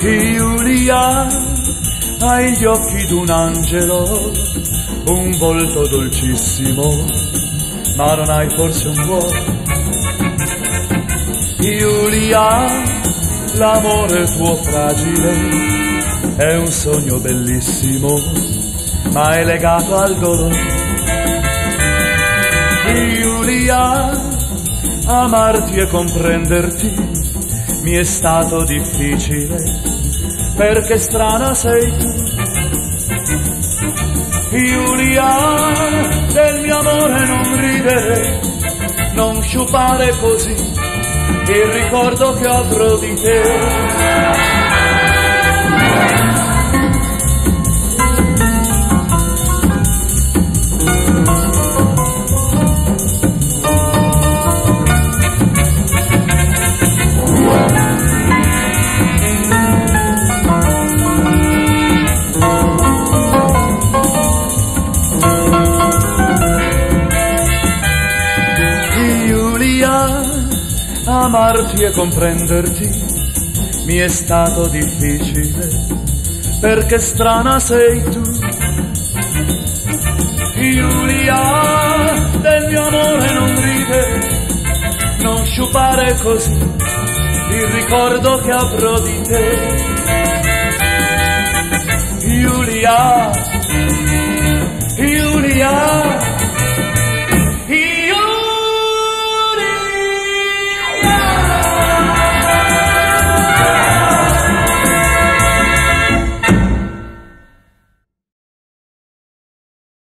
Giulia, hai gli occhi d'un angelo, un volto dolcissimo, ma non hai forse un cuore. Giulia, l'amore tuo fragile è un sogno bellissimo, ma è legato al dolore. Giulia, amarti e comprenderti mi è stato difficile, perché strana sei tu. Giulia, del mio amore non ridere, non sciupare così il ricordo che avrò di te. Amarti e comprenderti mi è stato difficile perché strana sei tu. Giulia, del mio amore non ride, non sciupare così il ricordo che avrò di te. Giulia,